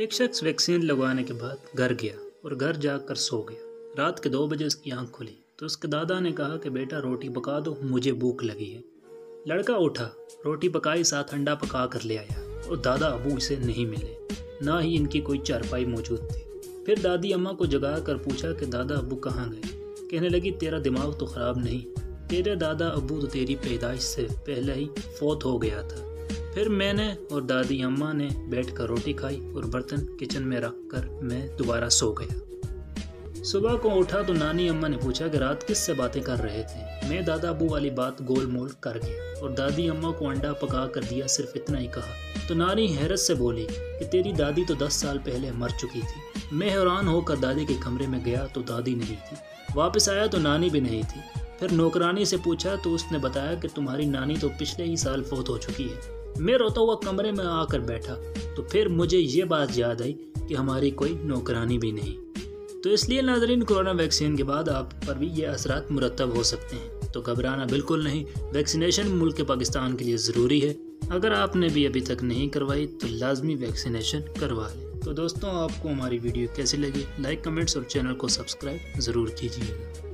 एक शख्स वैक्सीन लगवाने के बाद घर गया और घर जाकर सो गया। रात के दो बजे उसकी आँख खुली तो उसके दादा ने कहा कि, बेटा, रोटी पका दो, मुझे भूख लगी है। लड़का उठा, रोटी पकाई, साथ अंडा पका कर ले आया और दादा अबू इसे नहीं मिले, ना ही इनकी कोई चारपाई मौजूद थी। फिर दादी अम्मा को जगा कर पूछा कि, दादा अबू कहाँ गए? कहने लगी, तेरा दिमाग तो ख़राब नहीं, तेरे दादा अबू तो तेरी पैदाइश से पहले ही फौत हो गया था। फिर मैंने और दादी अम्मा ने बैठकर रोटी खाई और बर्तन किचन में रख कर मैं दोबारा सो गया। सुबह को उठा तो नानी अम्मा ने पूछा कि रात किस से बातें कर रहे थे? मैं दादा अबू वाली बात गोल मोल कर गया और दादी अम्मा को अंडा पका कर दिया, सिर्फ़ इतना ही कहा। तो नानी हैरत से बोली कि तेरी दादी तो दस साल पहले मर चुकी थी। मैं हैरान होकर दादी के कमरे में गया तो दादी नहीं थी। वापस आया तो नानी भी नहीं थी। फिर नौकरानी से पूछा तो उसने बताया कि तुम्हारी नानी तो पिछले ही साल फौत हो चुकी है। मैं रोता हुआ कमरे में आकर बैठा तो फिर मुझे ये बात याद आई कि हमारी कोई नौकरानी भी नहीं। तो इसलिए नाजरीन, कोरोना वैक्सीन के बाद आप पर भी ये असरात मुरतब हो सकते हैं। तो घबराना बिल्कुल नहीं, वैक्सीनेशन मुल्क पाकिस्तान के लिए ज़रूरी है। अगर आपने भी अभी तक नहीं करवाई तो लाजमी वैक्सीनेशन करवा लें। तो दोस्तों, आपको हमारी वीडियो कैसी लगी? लाइक, कमेंट्स और चैनल को सब्सक्राइब ज़रूर कीजिएगा